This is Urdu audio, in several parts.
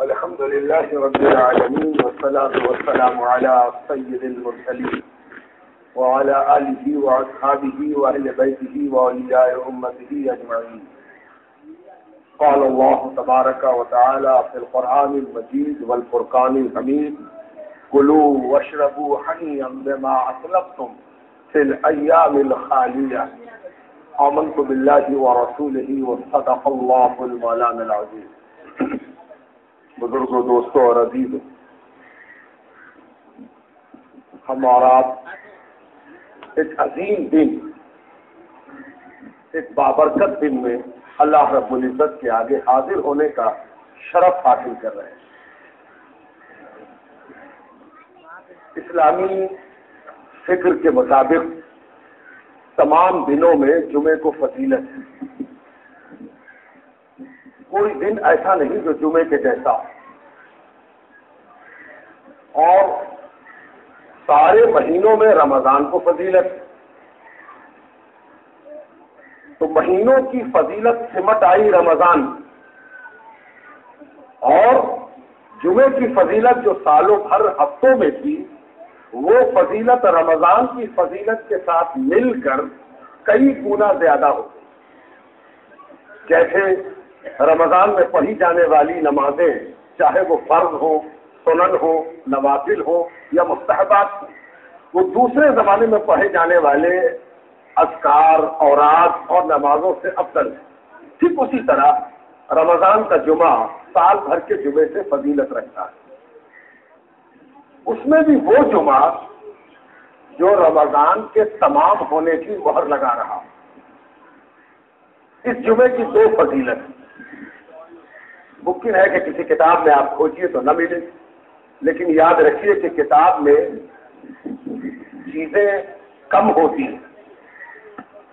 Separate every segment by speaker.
Speaker 1: الحمد لله رب العالمين والصلاة والسلام على سيد المرسلين وعلى آله وأصحابه وأهل بيته وأولياء أمته أجمعين. قال الله تبارك وتعالى في القرآن المجيد والفرقان الحميد كلوا واشربوا حنيا بما أسلفتم في الأيام الخالية. آمنت بالله ورسوله وصدق الله المولان العظيم. بزرگوں دوستوں اور عزیز ہم اور آپ ایک عظیم دن ایک بابرکت دن میں اللہ رب العزت کے آگے حاضر ہونے کا شرف حاصل کر رہے ہیں۔ اسلامی فکر کے مطابق تمام دنوں میں جمعے کو فضیلت ہے کوئی دن ایسا نہیں جو جمعے کے جیسا اور سارے مہینوں میں رمضان کو فضیلت۔ تو مہینوں کی فضیلت سمٹ آئی رمضان۔ اور جمعے کی فضیلت جو سالوں بھر ہفتوں میں تھی، وہ فضیلت رمضان کی فضیلت کے ساتھ مل کر کئی گنا زیادہ ہو جیسے رمضان میں پڑھی جانے والی نمازیں چاہے وہ فرض ہو سنن ہو نوافل ہو یا مستحبات وہ دوسرے زمانے میں پڑھے جانے والے اذکار، اوراد اور نمازوں سے افضل ہے ٹھیک اسی طرح رمضان کا جمعہ سال بھر کے جمعے سے فضیلت رکھتا ہے۔ اس میں بھی وہ جمعہ جو رمضان کے تمام ہونے کی مہر لگا رہا اس جمعے کی دو فضیلت۔ ممکن ہے کہ کسی کتاب میں آپ کھوجیے تو نہ ملے۔ لیکن یاد رکھیے کہ کتاب میں چیزیں کم ہوتی ہیں۔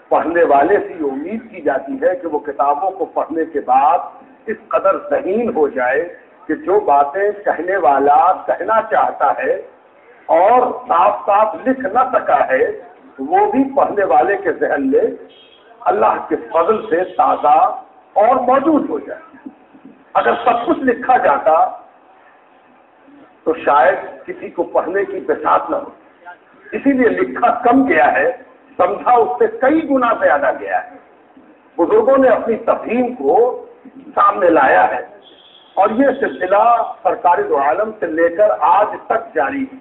Speaker 1: پڑھنے والے سے یہ امید کی جاتی ہے کہ وہ کتابوں کو پڑھنے کے بعد اس قدر ذہین ہو جائے کہ جو باتیں کہنے والا کہنا چاہتا ہے اور صاف صاف لکھ نہ سکا ہے، وہ بھی پڑھنے والے کے ذہن میں اللہ کے فضل سے تازہ اور موجود ہو جائے۔ اگر سب کچھ لکھا جاتا تو شاید کسی کو پڑھنے کی بساط نہ ہو۔ اسی لیے لکھا کم گیا ہے، سمجھا اس سے کئی گنا زیادہ گیا ہے۔ بزرگوں نے اپنی تفہیم کو سامنے لایا ہے۔ اور یہ سلسلہ سرکار دو عالم سے لے کر آج تک جاری ہے۔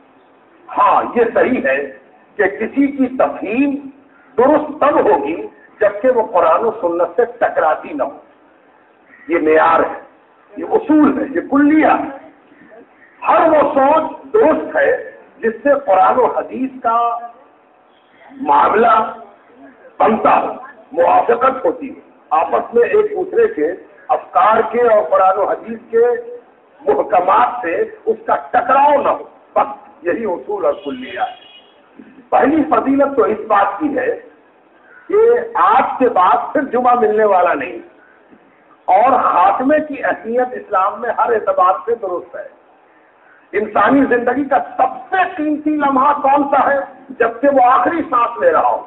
Speaker 1: ہاں یہ صحیح ہے کہ کسی کی تفہیم درست تب ہوگی جبکہ وہ قرآن و سنت سے ٹکراتی نہ ہو۔ یہ معیار ہے، یہ اصول ہے، یہ کلیہ ہے۔ ہر وہ سوچ درست ہے جس سے قرآن و حدیث کا معاملہ بنتا ہو، موافقت ہوتی ہے آپس میں ایک دوسرے کے افکار کے اور قرآن و حدیث کے محکمات سے اس کا ٹکراؤ نہ ہو۔ بس یہی اصول اور کلیہ ہے۔ پہلی فضیلت تو اس بات کی ہے کہ آج کے بعد پھر جمعہ ملنے والا نہیں۔ اور خاتمے کی اہمیت اسلام میں ہر اعتبار سے درست ہے۔ انسانی زندگی کا سب سے قیمتی لمحہ کون سا ہے؟ جبکہ وہ آخری سانس لے رہا ہو۔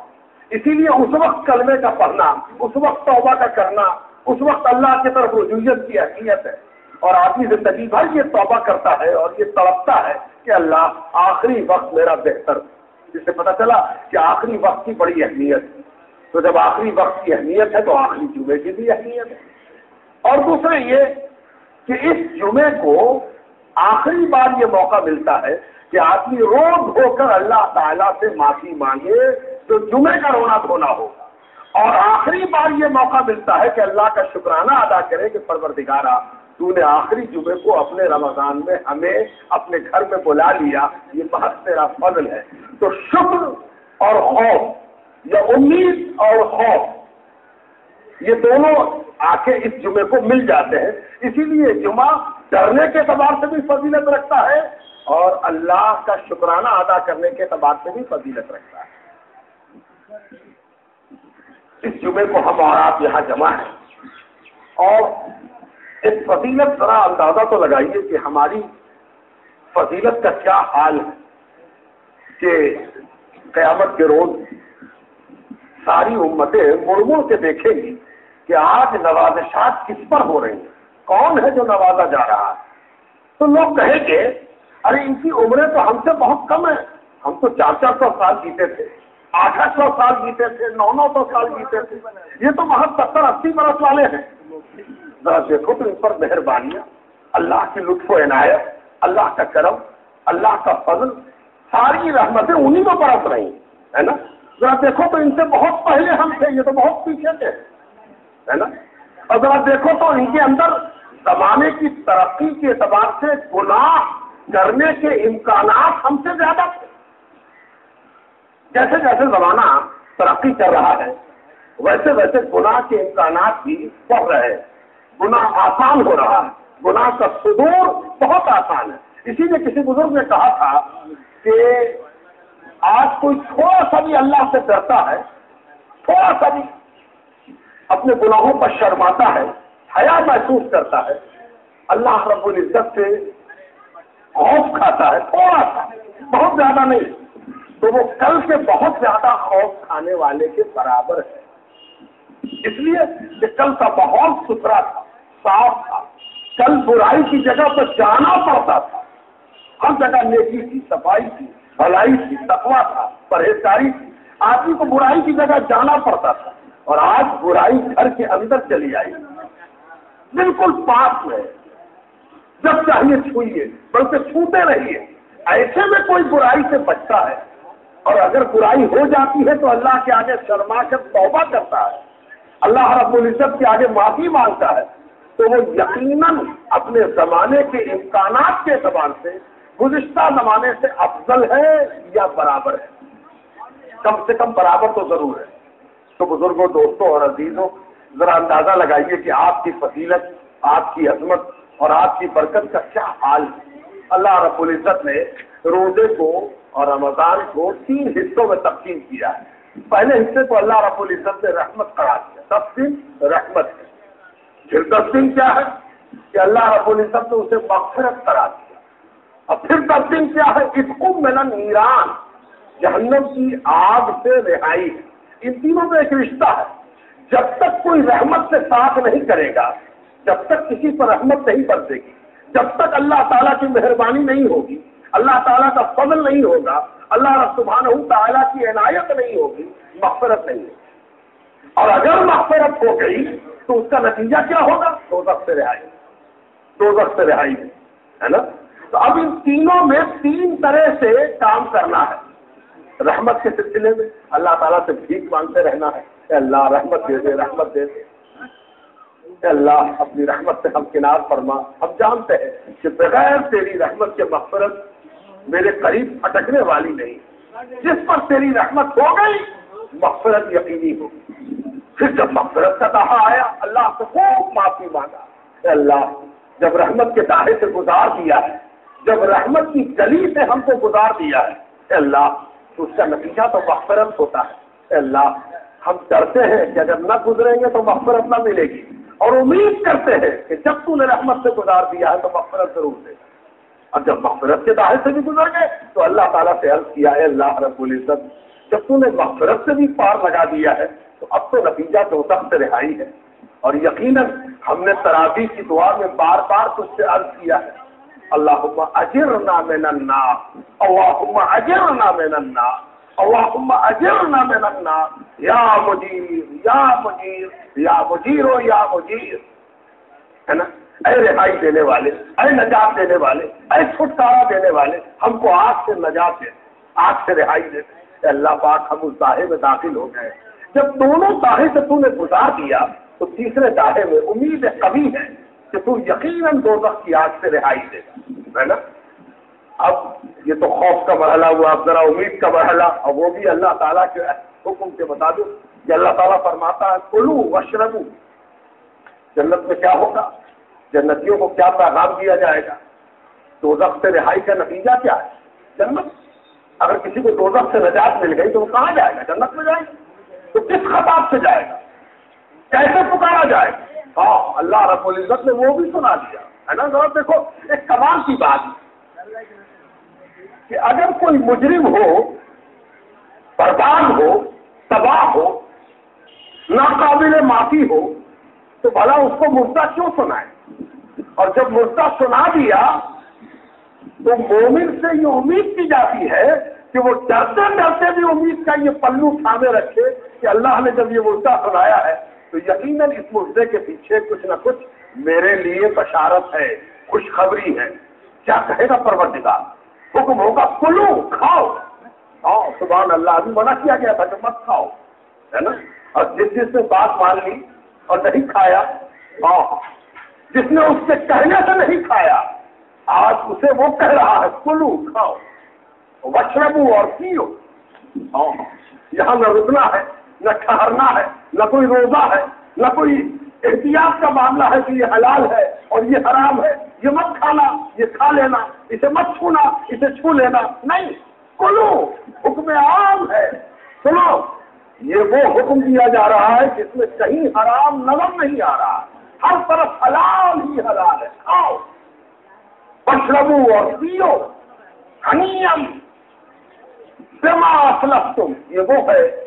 Speaker 1: اسی لیے اس وقت کلمے کا پڑھنا، اس وقت توبہ کا کرنا، اس وقت اللہ کی طرف رجوعیت کی اہمیت ہے۔ اور آدمی زندگی بھر یہ توبہ کرتا ہے اور یہ تڑپتا ہے کہ اللہ آخری وقت میرا بہتر، جس سے پتا چلا کہ آخری وقت کی بڑی اہمیت۔ ہے تو جب آخری وقت کی اہمیت ہے تو آخری جمعے کی بھی اہمیت ہے۔ اور دوسرے یہ کہ اس جمعے کو آخری بار یہ موقع ملتا ہے کہ آدمی روز ہو کر اللہ تعالیٰ سے معافی مانگے تو جمعے کا رونا دھونا ہوگا۔ اور آخری بار یہ موقع ملتا ہے کہ اللہ کا شکرانہ ادا کرے کہ پروردگارہ، تو نے آخری جمعے کو اپنے رمضان میں ہمیں اپنے گھر میں بلا لیا۔ یہ بہت تیرا فضل ہے۔ تو شکر اور خوف یا امید اور خوف، یہ دونوں آ کے اس جمعے کو مل جاتے ہیں۔ اسی لیے جمعہ ڈرنے کے اعتبار سے بھی فضیلت رکھتا ہے اور اللہ کا شکرانہ ادا کرنے کے اعتبار سے بھی فضیلت رکھتا ہے۔ اس جمعے کو ہم اور آپ یہاں جمع ہیں۔ اور ایک فضیلت ذرا اندازہ تو لگائیے کہ ہماری فضیلت کا کیا حال ہے کہ قیامت کے روز ساری امتیں مڑ مڑ کے دیکھیں گی کہ آج نوازشات کس پر ہو رہی ہیں؟ کون ہے جو نوازا جا رہا ہے؟ تو لوگ کہیں گے ارے ان کی عمریں تو ہم سے بہت کم ہیں۔ ہم تو چار چار سو سال جیتے تھے آٹھ آٹھ سو سال جیتے تھے نو نو سو سال جیتے تھے۔ یہ تو بہت ستر اسی برس والے ہیں۔ ذرا دیکھو تو ان پر مہربانیاں۔ اللہ کی لطف و عنایت، اللہ کا کرم، اللہ کا فضل، ساری رحمتیں انہیں کو برس رہی ہے نا؟ ذرا دیکھو تو ان سے بہت پہلے ہم تھے، یہ تو بہت پیچھے تھے، ہے نا؟ اور ذرا دیکھو تو ان کے اندر زمانے کی ترقی کے اعتبار سے گناہ کرنے کے امکانات ہم سے زیادہ تھے۔ جیسے جیسے زمانہ ترقی کر رہا ہے، ویسے ویسے گناہ کے امکانات بھی بڑھ رہے ہیں۔ گناہ آسان ہو رہا ہے، گناہ کا صدور بہت آسان ہے۔ اسی لیے کسی بزرگ نے کہا تھا کہ آج کوئی تھوڑا سا بھی اللہ سے ڈرتا ہے، تھوڑا سا بھی اپنے گناہوں پر شرماتا ہے، حیا محسوس کرتا ہے، اللہ رب العزت سے خوف کھاتا ہے، تھوڑا سا، بہت زیادہ نہیں۔ تو وہ کل سے بہت زیادہ خوف کھانے والے کے برابر ہے۔ اس لیے کہ کل کا بہت ستھرا تھا، صاف تھا۔ کل برائی کی جگہ پر جانا پڑتا تھا۔ ہر جگہ نیکی تھی صفائی تھی بھلائی تھی تقوا تھا، پرہیزگاری تھی۔ آدمی کو برائی کی جگہ جانا پڑتا تھا اور آج برائی گھر کے اندر چلی آئی۔ بالکل پاس میں جب چاہیے چھوئیے، بلکہ چھوتے رہیے۔ ایسے میں کوئی برائی سے بچتا ہے۔ اور اگر برائی ہو جاتی ہے تو اللہ کے آگے شرما کر توبہ کرتا ہے۔ اللہ رب العزت کے آگے معافی مانگتا ہے۔ تو وہ یقیناً اپنے زمانے کے امکانات کے اعتبار سے گزشتہ زمانے سے افضل ہے یا برابر ہے؟ کم سے کم برابر تو ضرور ہے۔ تو بزرگوں، دوستوں اور عزیزوں، ذرا اندازہ لگائیے کہ آپ کی فضیلت، آپ کی عظمت اور آپ کی برکت کا کیا حال ہے؟ اللہ رب العزت نے روزے کو اور رمضان کو تین حصوں میں تقسیم کیا ہے۔ پہلے حصے کو اللہ رب العزت نے رحمت کرا دیا۔ سب دن رحمت۔ ہے پھر دس دن کیا ہے؟ کہ اللہ رب العزت نے اسے مغفرت کرا دیا۔ اور پھر دس دن کیا ہے؟ اس کو ملن ایران، جہنم کی آگ سے رہائی ان تینوں میں ایک رشتہ ہے۔ جب تک کوئی رحمت سے ساتھ نہیں کرے گا، جب تک کسی پر رحمت نہیں برسے گی، جب تک اللہ تعالیٰ کی مہربانی نہیں ہوگی، اللہ تعالیٰ کا فضل نہیں ہوگا، اللہ سبحانہ تعالیٰ کی عنایت نہیں ہوگی، مغفرت نہیں ہوگی۔ اور اگر مغفرت ہو گئی، تو اس کا نتیجہ کیا ہوگا؟ دو سے رہائی۔ دو سے رہائی ہے نا؟ تو اب ان تینوں میں تین طرح سے کام کرنا ہے۔ رحمت کے سلسلے میں اللہ تعالیٰ سے بھیک مانگتے رہنا ہے۔ کہ اللہ، رحمت دے دے، رحمت دے دے۔ کہ اللہ، اپنی رحمت سے ہم کنار فرما۔ ہم جانتے ہیں کہ بغیر تیری رحمت کے مغفرت میرے قریب اٹکنے والی نہیں۔ جس پر تیری رحمت ہو گئی، مغفرت یقینی ہوگی پھر جب مغفرت کا دہا آیا، اللہ سے خوب معافی مانگا۔ اے اللہ، جب رحمت کے داہے سے گزار دیا ہے جب رحمت کی گلی سے ہم کو گزار دیا ہے، اے اللہ تو اس کا نتیجہ تو مغفرت ہوتا ہے۔ اے اللہ، ہم ڈرتے ہیں کہ اگر نہ گزریں گے تو مغفرت نہ ملے گی۔ اور امید کرتے ہیں کہ جب تو نے رحمت سے گزار دیا ہے تو مغفرت ضرور دے گا۔ اور جب مغفرت کے داہے سے بھی گزر گئے تو اللہ تعالیٰ سے عرض کیا ہے اللہ رب العزت، جب تو نے مغفرت سے بھی پار لگا دیا ہے تو اب تو نتیجہ تو سخت رہائی ہے۔ اور یقیناً ہم نے تراوی کی دعا میں بار بار تجھ سے عرض کیا ہے۔ اللہ اجر نام ننا اللہ اجر نام ننا اللہ اجر نام ننا یا مجیر یا مجیر یا مجیر یا مجیر. ہے نا؟ اے رہائی دینے والے، اے نجات دینے والے، اے چھٹکارا دینے والے، ہم کو آگ سے نجات دے، آگ سے رہائی دے۔ اللہ پاک، ہم اس داہے میں داخل ہو گئے۔ جب دونوں داہے سے تو نے گزار دیا، تو تیسرے داہے میں امید کبھی ہے۔ کہ تو یقیناً دو وقت کی آگ سے رہائی دے گا، ہے نا؟ اب یہ تو خوف کا مرحلہ ہوا، اب ذرا امید کا مرحلہ اور وہ بھی اللہ تعالیٰ کے حکم سے بتا دوں کہ اللہ تعالیٰ فرماتا ہے، کلو وشربو جنت میں کیا ہوگا؟ جنتیوں کو کیا پیغام دیا جائے گا؟ دو سے رہائی کا نتیجہ کیا ہے؟ جنت۔ اگر کسی کو دو سے نجات مل گئی تو وہ کہاں جائے گا؟ جنت میں جائے گا۔ تو کس خطاب سے جائے گا؟ کیسے پکارا جائے گا؟ ہاں اللہ رب العزت نے وہ بھی سنا دیا۔ ہے نا ذرا دیکھو، ایک کمال کی بات۔ کہ اگر کوئی مجرم ہو، برباد ہو، تباہ ہو، ناقابل معافی ہو، تو بھلا اس کو مردہ کیوں سنائے؟ اور جب مردہ سنا دیا، تو مومن سے یہ امید کی جاتی ہے کہ وہ ڈرتے ڈرتے بھی امید کا یہ پلو تھامے رکھے کہ اللہ نے جب یہ مردہ سنایا ہے تو یقیناً اس مردے کے پیچھے کچھ نہ کچھ میرے لیے بشارت ہے، خوشخبری ہے۔ کیا کہے گا پروردگار؟ حکم ہوگا کلو کھاؤ۔ ہاں سبحان اللہ، ابھی منع کیا گیا تھا کہ مت کھاؤ، ہے نا؟ اور جس جس نے بات مان لی اور نہیں کھایا ہاں جس نے اس کے کہنے سے نہیں کھایا، آج اسے وہ کہہ رہا ہے کلو کھاؤ۔ وشربو اور پیو۔ ہاں یہاں نہ رکنا ہے۔ نہ ٹھہرنا ہے، نہ کوئی روزہ ہے، نہ کوئی احتیاط کا معاملہ ہے کہ یہ حلال ہے اور یہ حرام ہے۔ یہ مت کھانا، یہ کھا لینا، اسے مت چھونا، اسے چھو لینا۔ نہیں، کلو، حکم عام ہے۔ سنو، یہ وہ حکم دیا جا رہا ہے جس میں کہیں حرام نظر نہیں آ رہا۔ ہر طرف حلال ہی حلال ہے۔ کھاؤ۔ بشربو اور پیو۔ ہنیم بما اسلف تم یہ وہ ہے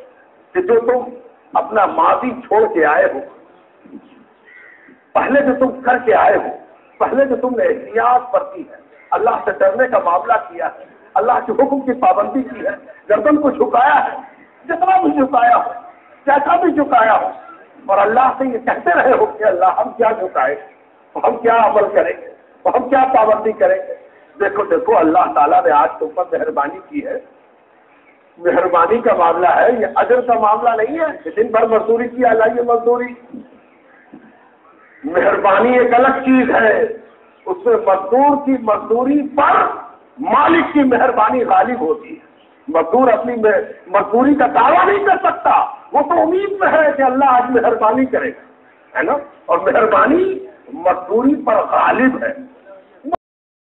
Speaker 1: کہ جو تم اپنا ماضی چھوڑ کے آئے ہو، پہلے جو تم کر کے آئے ہو، پہلے جو تم نے احتیاط برتی ہے، اللہ سے ڈرنے کا معاملہ کیا ہے، اللہ کے حکم کی پابندی کی ہے، گردن کو جھکایا ہے، جتنا بھی جھکایا ہو کیسا بھی جھکایا ہو، اور اللہ سے یہ کہتے رہے ہو کہ اللہ ہم کیا جھکائے ہم کیا عمل کریں گے ہم کیا پابندی کریں گے۔ دیکھو دیکھو، اللہ تعالیٰ نے آج تم پر مہربانی کی ہے۔ مہربانی کا معاملہ ہے، یہ اجر کا معاملہ نہیں ہے۔ کہ دن بھر مزدوری کی اللہ یہ مزدوری۔ مہربانی ایک الگ چیز ہے۔ اس میں مزدور کی مزدوری پر مالک کی مہربانی غالب ہوتی ہے۔ مزدور اپنی مزدوری کا دعویٰ نہیں کر سکتا۔ وہ تو امید میں ہے کہ اللہ آج مہربانی کرے گا، ہے نا؟ اور مہربانی مزدوری پر غالب ہے۔